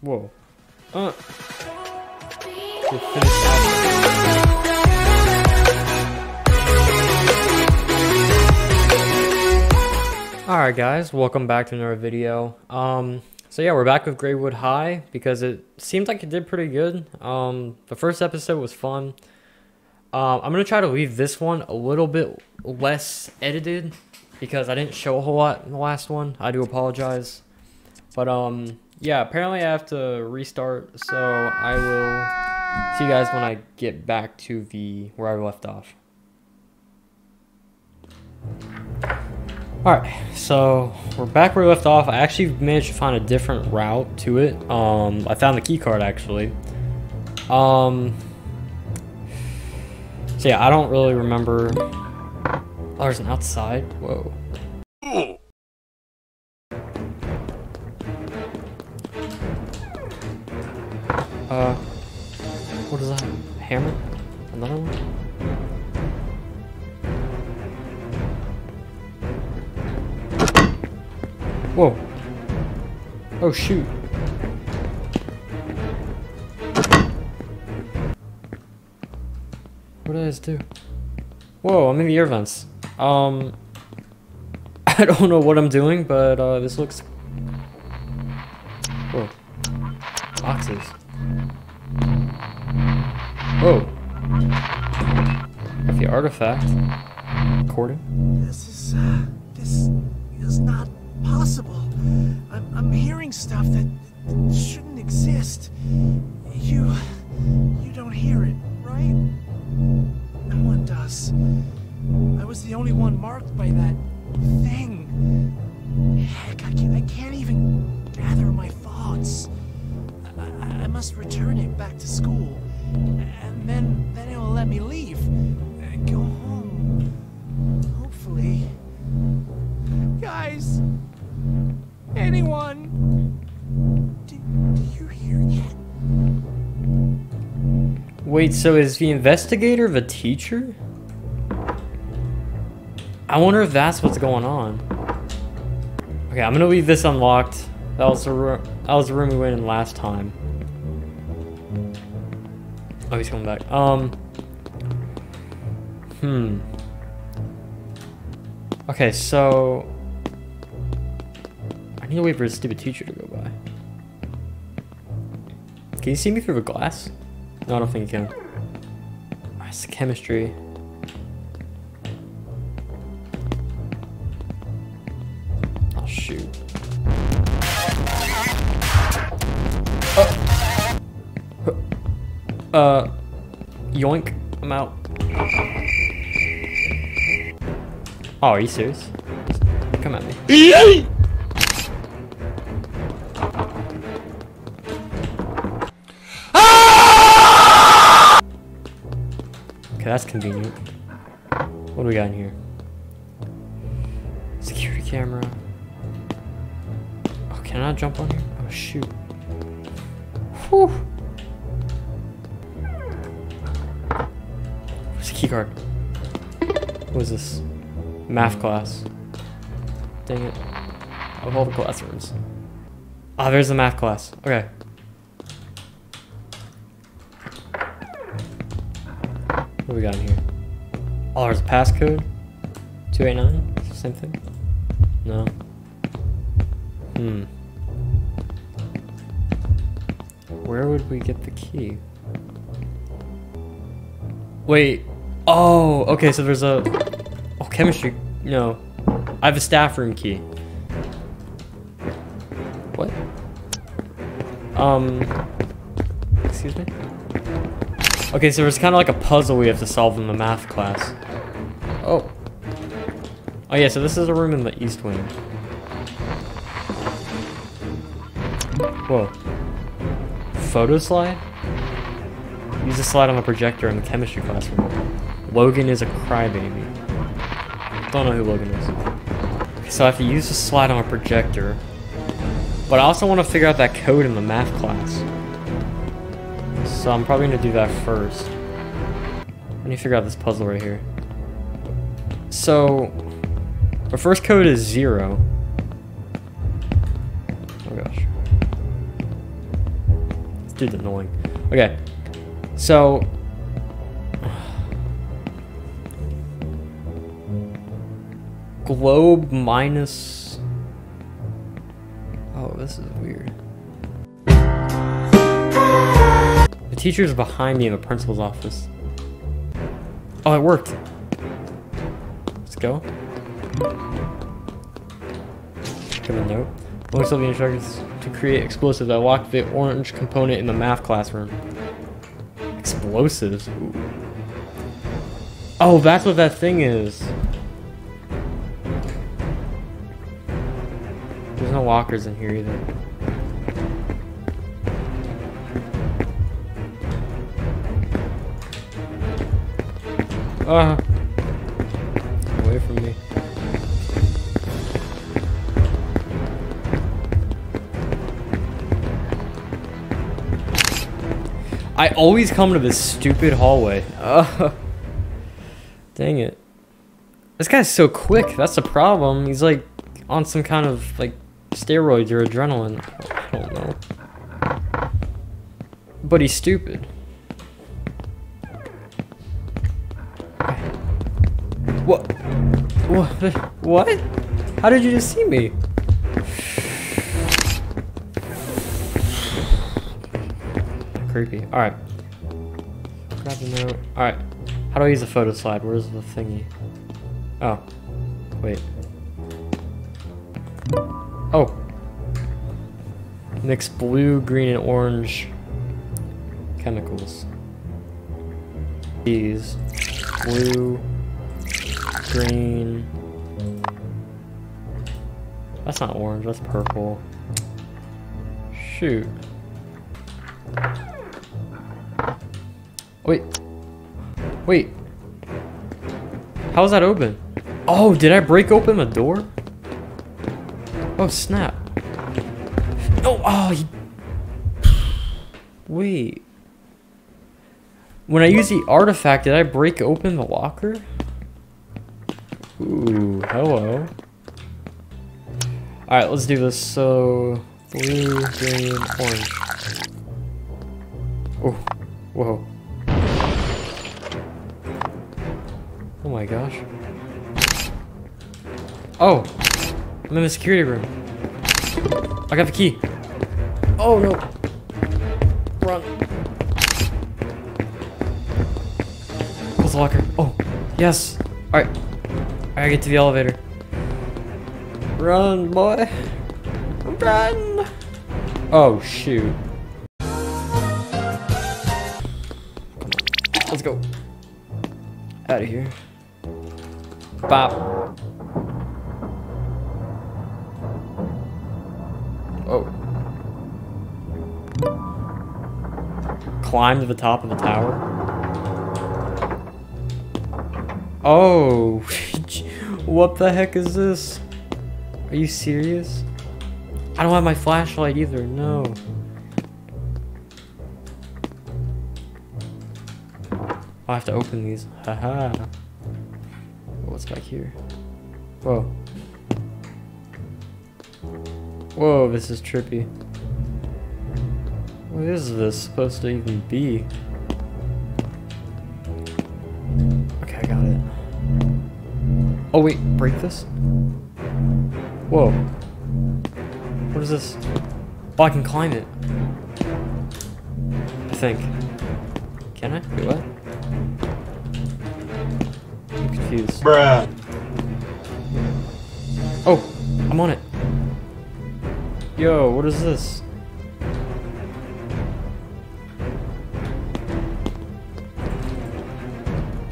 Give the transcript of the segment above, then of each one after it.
Whoa. Uh. Alright guys, welcome back to another video. Um, so yeah, we're back with Gravewood High because it seems like it did pretty good. Um, the first episode was fun. Um, I'm gonna try to leave this one a little bit less edited because I didn't show a whole lot in the last one. I do apologize. But um, yeah, apparently I have to restart, so I will see you guys when I get back to the where I left off. Alright, so we're back where we left off. I actually managed to find a different route to it. Um, I found the key card actually. Um, so yeah, I don't really remember. Oh, there's an outside. Whoa. Uh, what is that? Hammer? Another one? Whoa. Oh shoot. What did I just do? Whoa, I'm in the air vents. Um, I don't know what I'm doing, but uh, this looks. Whoa. Boxes. The artifact. Recording. This is, uh, this is not possible. I'm, I'm hearing stuff that shouldn't exist. You, you don't hear it, right? No one does. I was the only one marked by that thing. Heck, I can't, I can't even gather my thoughts. I, I, must return it back to school, and then, then it will let me leave go home. Hopefully. Guys! Anyone? Do, you hear? Wait, so is the investigator the teacher? I wonder if that's what's going on. Okay, I'm gonna leave this unlocked. That was the room. That was the room we went in last time. Oh, he's coming back. Um. Hmm. Okay, so I need to wait for a stupid teacher to go by. Can you see me through the glass? No, I don't think you can. Oh, it's chemistry. Oh shoot. Oh. Uh, yoink. I'm out. Oh, are you serious? Come at me. Okay, that's convenient. What do we got in here? Security camera. Oh, can I jump on here? Oh, shoot. Whew. Where's the key card? What is this? Math class. Dang it. Of all the classrooms. Ah, there's the math class. Okay. What do we got in here? Oh, there's a passcode. 289? Same thing? No. Hmm. Where would we get the key? Wait. Oh, okay, so there's a... Chemistry. No. I have a staff room key. What? Um... Excuse me? Okay, so it's kind of like a puzzle we have to solve in the math class. Oh. Oh yeah, so this is a room in the east wing. Whoa. Photo slide? Use a slide on the projector in the chemistry classroom. Logan is a crybaby. Don't know who Logan is. So I have to use the slide on a projector. But I also want to figure out that code in the math class. So I'm probably gonna do that first. Need to figure out this puzzle right here. So, the first code is zero. Oh gosh. dude's annoying. Okay, so. Globe minus. Oh, this is weird. The teacher's behind me in the principal's office. Oh, it worked. Let's go. Give a note. Looks like the instructions to create explosives I locked the orange component in the math classroom. Explosives? Ooh. Oh, that's what that thing is. There's no lockers in here either. Ah. Away from me. I always come to this stupid hallway. Uh, dang it. This guy's so quick. That's the problem. He's like on some kind of like steroids or adrenaline. I don't know. But he's stupid. What? What? What? How did you just see me? Creepy. Alright. Grab the note. Alright. How do I use the photo slide? Where's the thingy? Oh. Wait. Oh. Mix blue, green, and orange chemicals. These. Blue. Green. That's not orange, that's purple. Shoot. Wait. Wait. How is that open? Oh, did I break open the door? Oh, snap. No, oh, he... Wait. When I use the artifact, did I break open the locker? Ooh, hello. Alright, let's do this. So, blue, green, orange. Oh, whoa. Oh my gosh. Oh, I'm in the security room. I got the key. Oh no. Run. Close the locker. Oh, yes. Alright. I gotta get to the elevator. Run, boy. Run. Oh, shoot. Let's go. Out of here. Bop. Oh. Climb to the top of the tower. Oh. what the heck is this? Are you serious? I don't have my flashlight either, no. I have to open these. Haha. What's back here? Whoa. Whoa, this is trippy. What is this supposed to even be? Okay, I got it. Oh wait, break this? Whoa. What is this? Oh, I can climb it. I think. Can I? Wait, what? I'm confused. Bruh. Oh, I'm on it. Yo, what is this?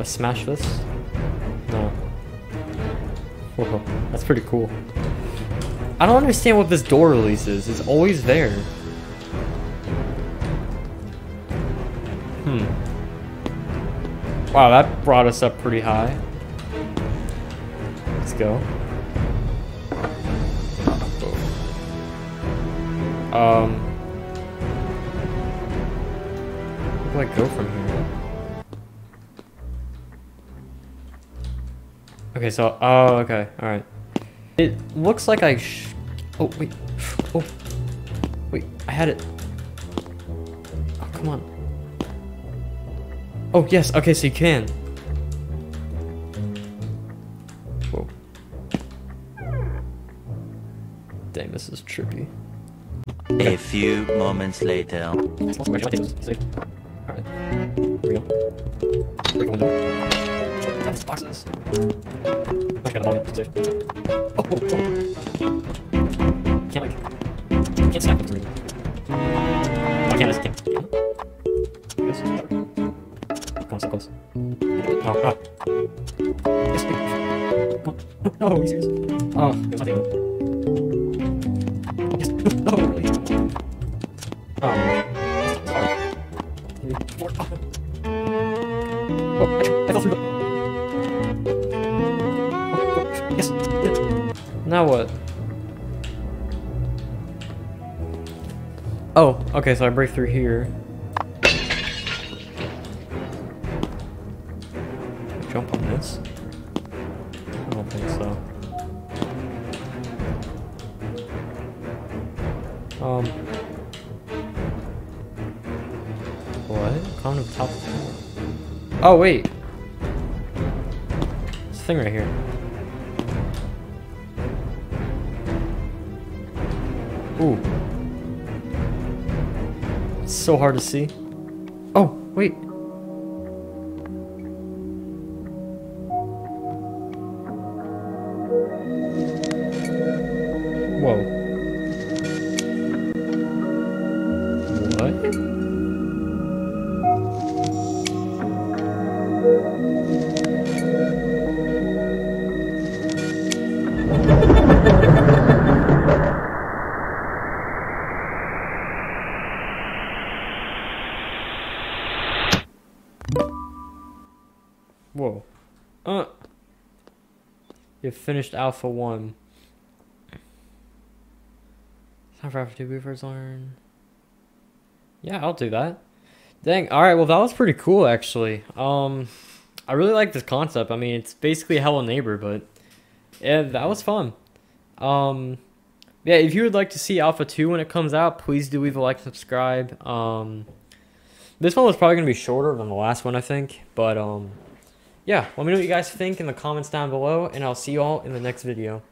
I smash this? No. Whoa, that's pretty cool. I don't understand what this door release is. It's always there. Hmm. Wow, that brought us up pretty high. Let's go. Um. Where do I go from here? Okay, so, oh, okay, alright. It looks like I sh- Oh, wait. Oh. Wait, I had it. Oh, come on. Oh, yes. Okay, so you can. Whoa. Dang, this is trippy. A few moments later. Alright. Here we go. Break the window. Got boxes. I got a moment. Safe. Oh, oh, oh. Can't like. Can't stack them through. Oh, I can't. I just can't. Yes. Come on, so close. Oh, oh. Yes, wait. Come. No, are you serious? Oh, there's nothing. Now what? Oh, okay, so I break through here. Climb to top. Oh, wait. This thing right here. Ooh. It's so hard to see. Oh, wait. Whoa. Whoa. Uh. You've finished Alpha 1. Time for Alpha 2 we first learn. Yeah, I'll do that. Dang. All right. Well, that was pretty cool, actually. Um, I really like this concept. I mean, it's basically Hello Neighbor, but yeah, that was fun. Um, yeah, if you would like to see Alpha 2 when it comes out, please do leave a like and subscribe. Um, this one was probably going to be shorter than the last one, I think. But, um, yeah, let me know what you guys think in the comments down below, and I'll see you all in the next video.